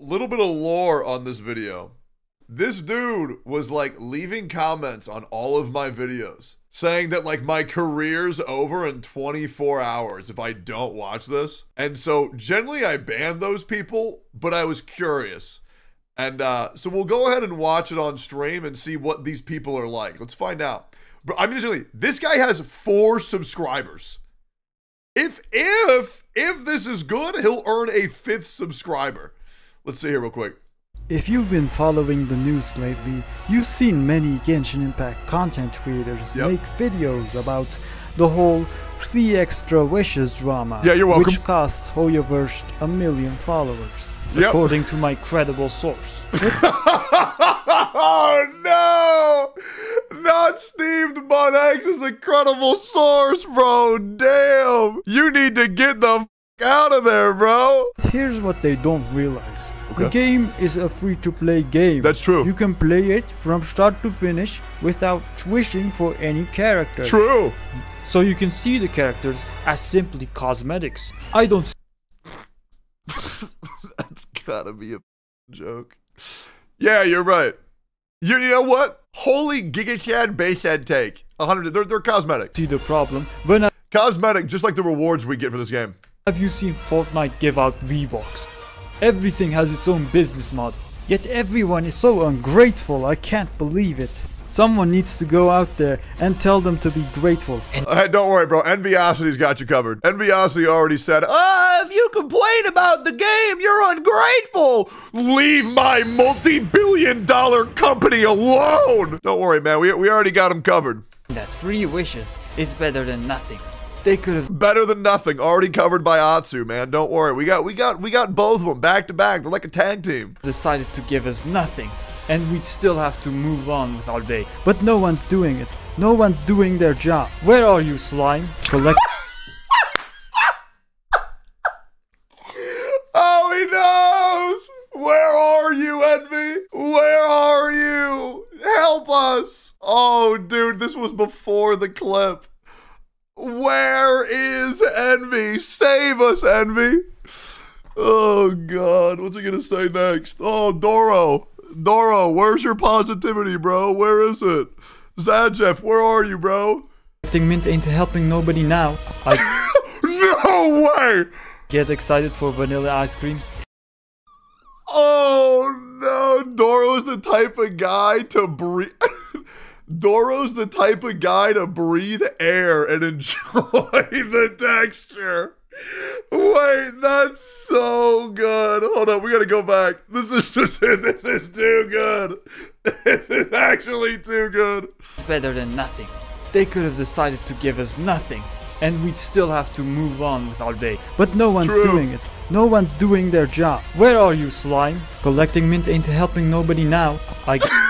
Little bit of lore on this video. This dude was like leaving comments on all of my videos saying that like my career's over in 24 hours if I don't watch this. And so generally I ban those people, but I was curious. And uh, so we'll go ahead and watch it on stream and see what these people are like. Let's find out. But I mean, this guy has four subscribers. If if if this is good, he'll earn a fifth subscriber. Let's see here real quick. If you've been following the news lately, you've seen many Genshin Impact content creators Yep. make videos about the whole 3 extra wishes drama. Yeah, you're welcome. Which costs Hoyoverse a million followers. Yep. According to my credible source. oh no! Not Steve Bun X is a credible source, bro. Damn! You need to get the f- out of there, bro. Here's what they don't realize. The game is a free-to-play game. That's true. You can play it from start to finish without wishing for any character. True. So you can see the characters as simply cosmetics. I don't That's gotta be a joke. Yeah, you're right. You, you know what? Holy Giga Chad base head take. 100. They're, they're cosmetic. see the problem. When I- Cosmetic, just like the rewards we get for this game. have you seen Fortnite give out V-Bucks? Everything has its own business model. Yet everyone is so ungrateful, I can't believe it. Someone needs to go out there and tell them to be grateful. Hey, don't worry, bro. Enviosity's got you covered. Enviosity already said, ah, if you complain about the game, you're ungrateful. Leave my multi-billion dollar company alone. Don't worry, man. We, we already got him covered. that three wishes is better than nothing. They could have Better than nothing. Already covered by Atsu, man. Don't worry. We got we got we got both of them back to back. They're like a tag team. decided to give us nothing, and we'd still have to move on with our day. But no one's doing it. No one's doing their job. Where are you, slime? Collect Oh, he knows. Where are you, Envy? Where are you? Help us. Oh, dude, this was before the clip. Where is Envy? Save us, Envy. Oh, God. What's he going to say next? Oh, Doro. Doro, where's your positivity, bro? Where is it? Zajef, where are you, bro? mint ain't helping nobody now. I No way! get excited for vanilla ice cream. Oh no, Doro's the type of guy to breathe. Doro's the type of guy to breathe air and enjoy the texture. Wait, that's so good. Hold on, we gotta go back. This is this is too good. This is actually too good. It's better than nothing. They could have decided to give us nothing, and we'd still have to move on with our day. But no one's True. doing it. No one's doing their job. Where are you, slime? Collecting mint ain't helping nobody now. I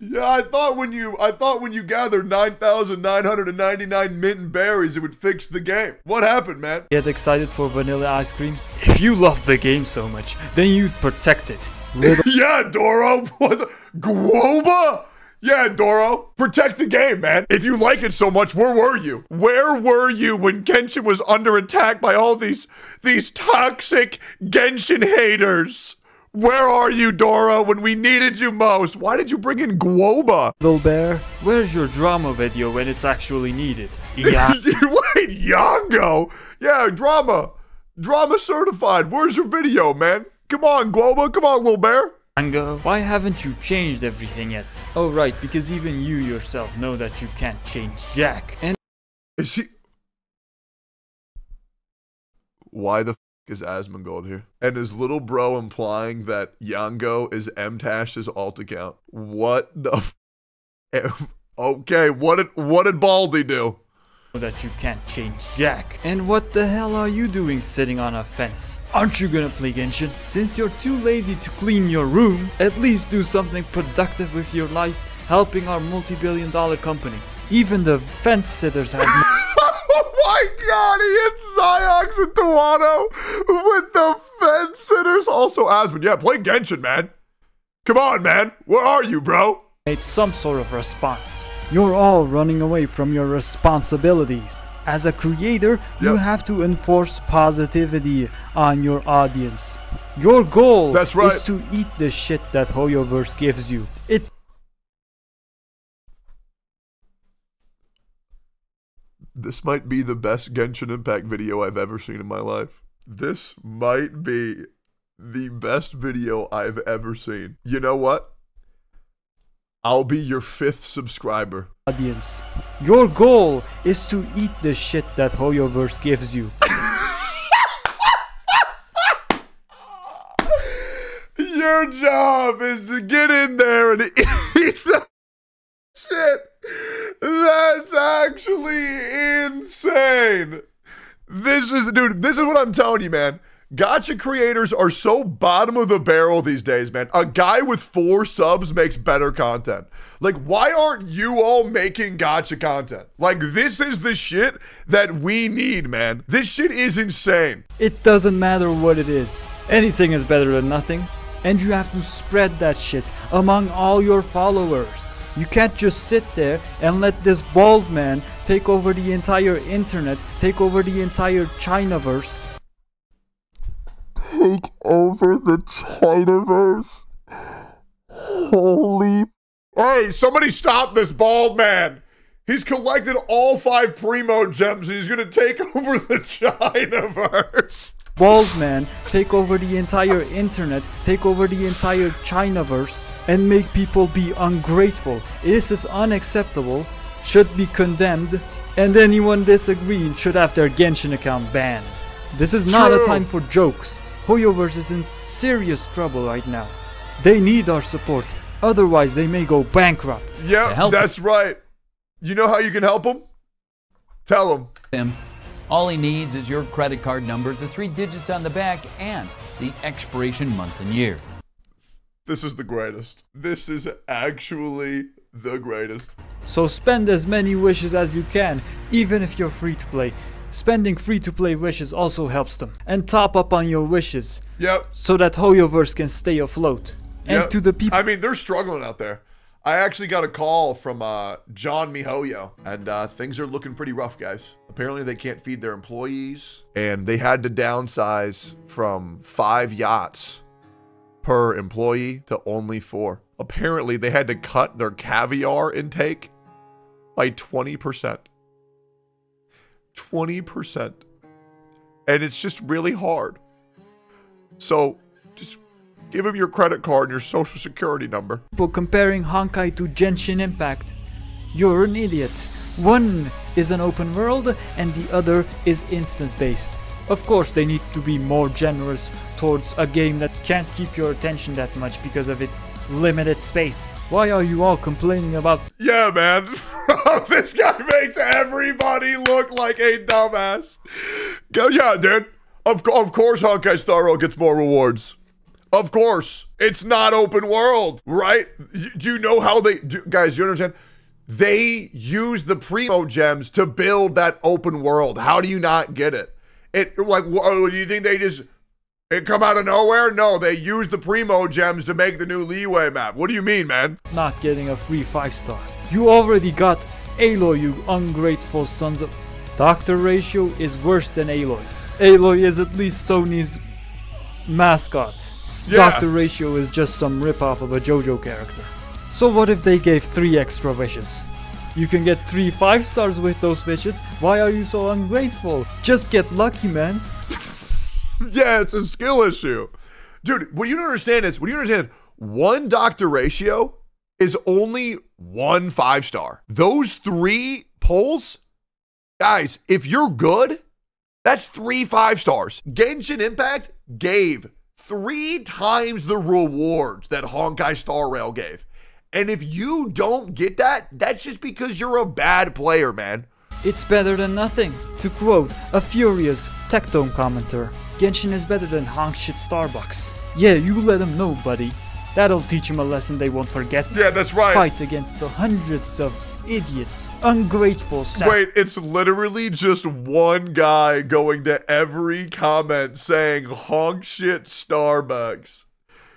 Yeah, I thought when you I thought when you gathered nine thousand nine hundred and ninety nine mint and berries, it would fix the game. What happened, man? get excited for vanilla ice cream. If you love the game so much, then you'd protect it. yeah, Doro. What the Guoba? Yeah, Doro. Protect the game, man. If you like it so much, where were you? Where were you when Genshin was under attack by all these these toxic Genshin haters? Where are you, Dora, when we needed you most? Why did you bring in Guoba? Little bear. Where's your drama video when it's actually needed? Yeah. Wait, Yango? Yeah, drama. Drama certified. Where's your video, man? Come on, Guoba. Come on, little bear. Yango, why haven't you changed everything yet? Oh right, because even you yourself know that you can't change Jack. And Is he? Why the f- is Asmongold here? And his little bro implying that Yango is M-Tash's alt account. What the? F- okay, what did what did Baldy do? that you can't change Jack. And what the hell are you doing sitting on a fence? Aren't you gonna play Genshin? Since you're too lazy to clean your room, at least do something productive with your life, helping our multi-billion dollar company. Even the fence sitters have oh my god, he hit Ziox and Tawano with the fence sitters. Also, Asmon, yeah, play Genshin, man. Come on, man. Where are you, bro? made some sort of response. You're all running away from your responsibilities. As a creator, you have to enforce positivity on your audience. Your goal That's is to eat the shit that Hoyoverse gives you. It This might be the best Genshin Impact video I've ever seen in my life. This might be the best video I've ever seen. You know what? I'll be your fifth subscriber. audience. Your goal is to eat the shit that Hoyoverse gives you. Your job is to get in there and eat the shit. That's actually insane. This is, dude, this is what I'm telling you, man. Gacha creators are so bottom of the barrel these days, man. A guy with four subs makes better content. Like, why aren't you all making gacha content? Like, this is the shit that we need, man. This shit is insane. It doesn't matter what it is. Anything is better than nothing. And you have to spread that shit among all your followers. You can't just sit there and let this bald man take over the entire internet, take over the entire Chinaverse. take over the Chinaverse. Holy. Hey, somebody stop this bald man. He's collected all five Primogems and he's going to take over the Chinaverse. Bald man take over the entire internet, take over the entire Chinaverse, and make people be ungrateful. This is unacceptable, should be condemned, and anyone disagreeing should have their Genshin account banned. This is not a time for jokes. Hoyoverse is in serious trouble right now. They need our support, otherwise they may go bankrupt. Yeah, that's right. You know how you can help them? Tell them. him. All he needs is your credit card number, the three digits on the back, and the expiration month and year. This is the greatest. This is actually the greatest. So spend as many wishes as you can, even if you're free to play. Spending free to play wishes also helps them. And top up on your wishes Yep. so that Hoyoverse can stay afloat. And Yep. to the people I mean, they're struggling out there. I actually got a call from uh, John Mihoyo, and uh, things are looking pretty rough, guys. Apparently, they can't feed their employees, and they had to downsize from five yachts per employee to only four. Apparently, they had to cut their caviar intake by 20%. 20%. And it's just really hard. So, just give him your credit card and your social security number. comparing Honkai to Genshin Impact, you're an idiot. One is an open world and the other is instance based. Of course, they need to be more generous towards a game that can't keep your attention that much because of its limited space. Why are you all complaining about Yeah, man. this guy makes everybody look like a dumbass. Yeah, dude. Of, of course, Honkai Star Rail gets more rewards. Of course. It's not open world, right? Do you know how they, do, guys, you understand? They use the Primogems to build that open world. How do you not get it? It, like, wh- oh, do you think they just, it come out of nowhere? No, they use the Primogems to make the new Liyue map. What do you mean, man? not getting a free 5 star? You already got Aloy, you ungrateful sons of. Doctor Ratio is worse than Aloy. Aloy is at least Sony's mascot. Yeah. Doctor Ratio is just some ripoff of a JoJo character. So what if they gave three extra wishes? You can get three five stars with those wishes. Why are you so ungrateful? Just get lucky, man. Yeah, it's a skill issue. Dude, what you don't understand is, what you understand is, one doctor ratio is only one five star. Those three polls, guys, if you're good, that's three five stars. Genshin Impact gave three times the rewards that Honkai Star Rail gave. And if you don't get that, that's just because you're a bad player, man. It's better than nothing. To quote a furious Tectone commenter, Genshin is better than honk shit Starbucks. Yeah, you let them know, buddy. That'll teach them a lesson they won't forget. Yeah, that's right. Fight against the hundreds of idiots, ungrateful sap- Wait, it's literally just one guy going to every comment saying honk shit Starbucks.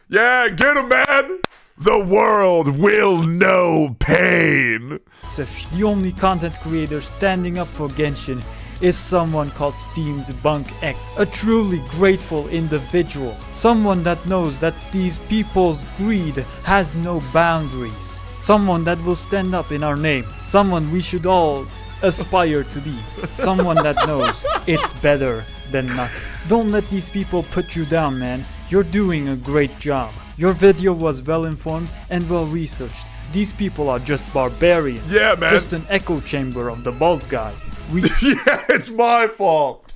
Yeah, get him, man. The world will know pain. Sef, the only content creator standing up for Genshin is someone called Steamed Bunk a truly grateful individual. Someone that knows that these people's greed has no boundaries. Someone that will stand up in our name. Someone we should all aspire to be. Someone that knows it's better than nothing. Don't let these people put you down, man. You're doing a great job. Your video was well informed and well researched. These people are just barbarians. Yeah, man. Just an echo chamber of the bald guy. We yeah, it's my fault.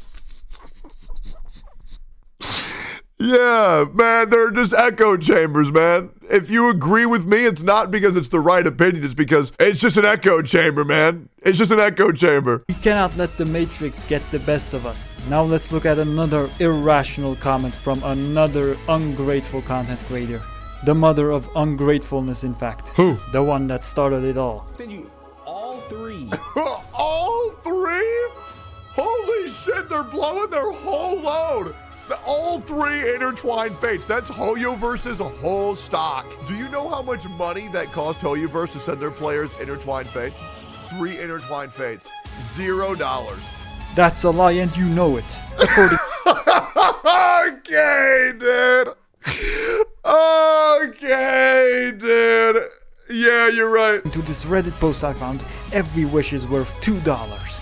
Yeah, man, they're just echo chambers, man. If you agree with me, it's not because it's the right opinion, it's because it's just an echo chamber, man. It's just an echo chamber. We cannot let the Matrix get the best of us. Now let's look at another irrational comment from another ungrateful content creator. The mother of ungratefulness, in fact. Who? The one that started it all. Send you all three. All three? Holy shit, they're blowing their whole load. All three intertwined fates. That's Hoyoverse's whole stock. Do you know how much money that cost Hoyoverse to send their players intertwined fates? Three intertwined fates. Zero dollars. That's a lie and you know it. Okay, dude. Okay, dude. Yeah, you're right. to this Reddit post I found, every wish is worth $2.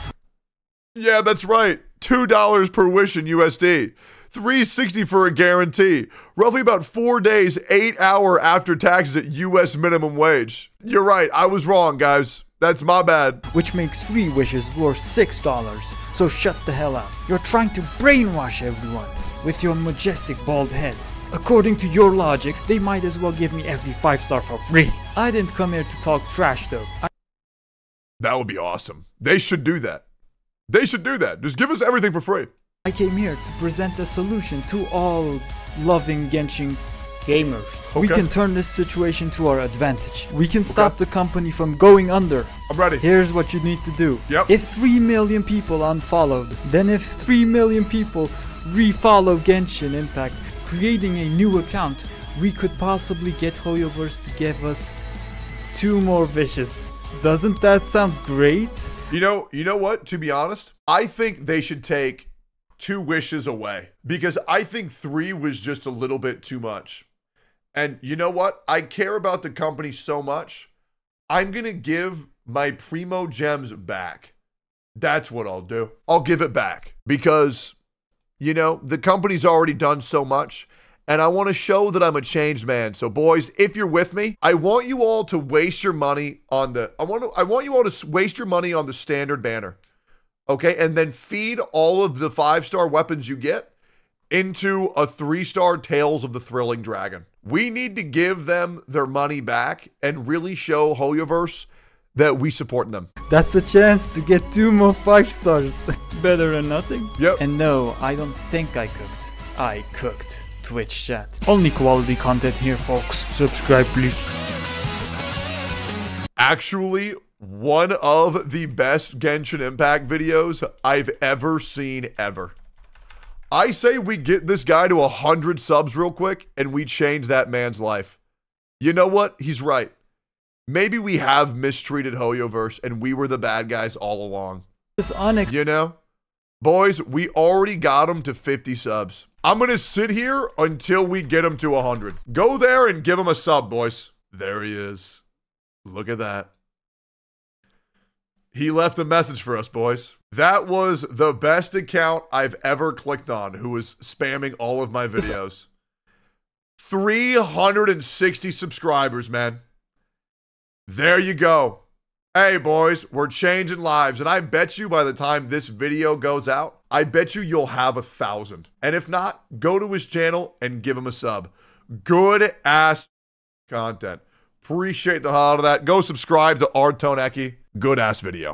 Yeah, that's right. Two dollars per wish in USD. 360 for a guarantee. Roughly about four days, eight hour after taxes at US minimum wage. You're right. I was wrong, guys. That's my bad. which makes three wishes worth six dollars. So shut the hell up. You're trying to brainwash everyone with your majestic bald head. According to your logic, they might as well give me every five star for free. I didn't come here to talk trash though. I That would be awesome. They should do that. They should do that. Just give us everything for free. I came here to present a solution to all loving Genshin gamers. We can turn this situation to our advantage. We can stop the company from going under. I'm ready. Here's what you need to do. Yep. If 3 million people unfollowed, then if 3 million people refollow Genshin Impact, creating a new account, we could possibly get Hoyoverse to give us two more wishes. Doesn't that sound great? You know, you know what? To be honest, I think they should take two wishes away because I think three was just a little bit too much. And you know what? I care about the company so much. I'm going to give my Primogems back. That's what I'll do. I'll give it back because, you know, the company's already done so much. And I want to show that I'm a changed man. So, boys, if you're with me, I want you all to waste your money on the. I want to. I want you all to waste your money on the standard banner, okay, and then feed all of the five star weapons you get into a three star Tales of the Thrilling Dragon. We need to give them their money back and really show Hoyoverse that we support them. That's a chance to get two more 5 stars. Better than nothing? Yep. And no, I don't think I cooked. I cooked. Twitch chat. Only quality content here, folks. Subscribe, please. actually one of the best Genshin Impact videos I've ever seen ever. I say we get this guy to 100 subs real quick and we change that man's life. You know what? He's right. Maybe we have mistreated Hoyoverse and we were the bad guys all along. This. You know? Boys, we already got him to 50 subs. I'm going to sit here until we get him to 100. Go there and give him a sub, boys. There he is. Look at that. He left a message for us, boys. That was the best account I've ever clicked on who was spamming all of my videos. 360 subscribers, man. There you go. Hey, boys, we're changing lives. And I bet you by the time this video goes out, I bet you you'll have a thousand. And if not, go to his channel and give him a sub. Good ass content. Appreciate the hell out of that. Go subscribe to Artone Eki. Good ass video.